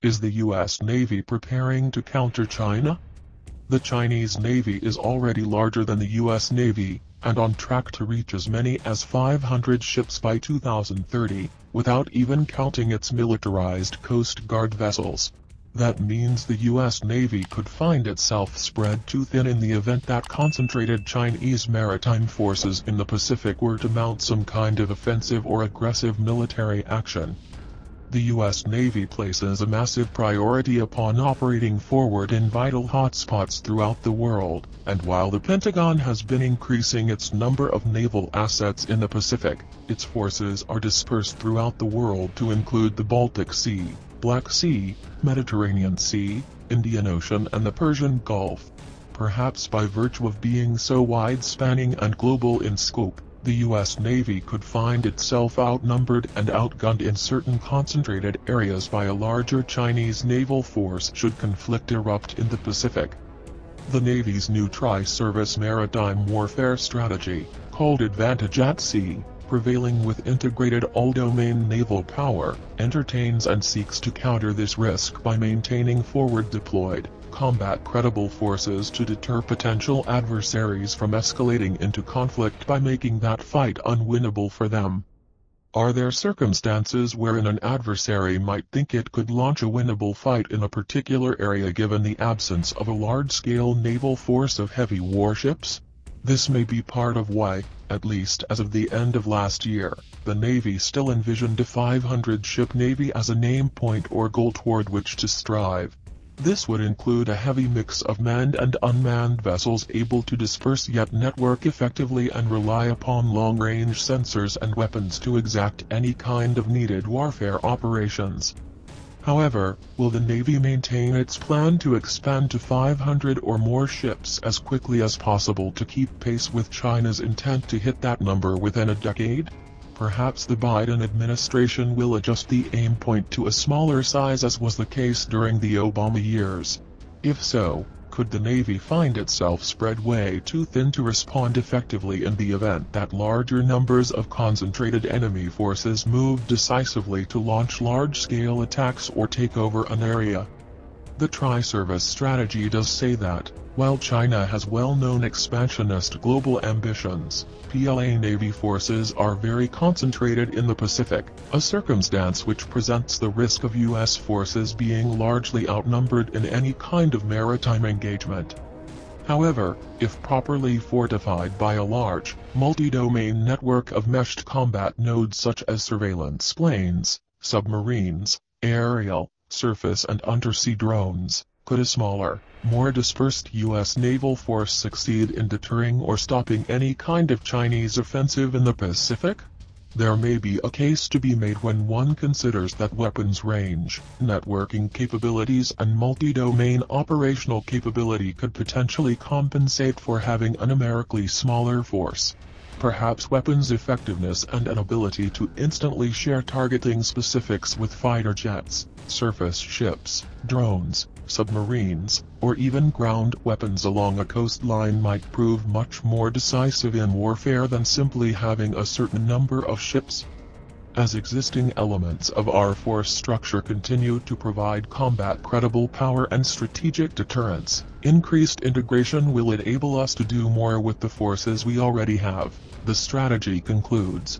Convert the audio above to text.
Is the U.S. Navy preparing to counter China? The Chinese Navy is already larger than the U.S. Navy, and on track to reach as many as 500 ships by 2030, without even counting its militarized Coast Guard vessels. That means the U.S. Navy could find itself spread too thin in the event that concentrated Chinese maritime forces in the Pacific were to mount some kind of offensive or aggressive military action the U.S. Navy places a massive priority upon operating forward in vital hotspots throughout the world, and while the Pentagon has been increasing its number of naval assets in the Pacific, its forces are dispersed throughout the world to include the Baltic Sea, Black Sea, Mediterranean Sea, Indian Ocean and the Persian Gulf. Perhaps by virtue of being so wide-spanning and global in scope, the U.S. Navy could find itself outnumbered and outgunned in certain concentrated areas by a larger Chinese naval force should conflict erupt in the Pacific. The Navy's new tri-service maritime warfare strategy, called Advantage at Sea, prevailing with integrated all-domain naval power, entertains and seeks to counter this risk by maintaining forward deployed, combat credible forces to deter potential adversaries from escalating into conflict by making that fight unwinnable for them. Are there circumstances wherein an adversary might think it could launch a winnable fight in a particular area given the absence of a large-scale naval force of heavy warships? This may be part of why, at least as of the end of last year, the Navy still envisioned a 500-ship Navy as an aim point or goal toward which to strive. This would include a heavy mix of manned and unmanned vessels able to disperse yet network effectively and rely upon long-range sensors and weapons to exact any kind of needed warfare operations. However, will the Navy maintain its plan to expand to 500 or more ships as quickly as possible to keep pace with China's intent to hit that number within a decade? Perhaps the Biden administration will adjust the aim point to a smaller size as was the case during the Obama years. If so, could the Navy find itself spread way too thin to respond effectively in the event that larger numbers of concentrated enemy forces move decisively to launch large-scale attacks or take over an area? The tri-service strategy does say that, while China has well-known expansionist global ambitions, PLA Navy forces are very concentrated in the Pacific, a circumstance which presents the risk of U.S. forces being largely outnumbered in any kind of maritime engagement. However, if properly fortified by a large, multi-domain network of meshed combat nodes such as surveillance planes, submarines, aerial, surface and undersea drones, could a smaller, more dispersed U.S. naval force succeed in deterring or stopping any kind of Chinese offensive in the Pacific? There may be a case to be made when one considers that weapons range, networking capabilities and multi-domain operational capability could potentially compensate for having a numerically smaller force perhaps weapons effectiveness and an ability to instantly share targeting specifics with fighter jets, surface ships, drones, submarines, or even ground weapons along a coastline might prove much more decisive in warfare than simply having a certain number of ships as existing elements of our force structure continue to provide combat credible power and strategic deterrence, increased integration will enable us to do more with the forces we already have, the strategy concludes.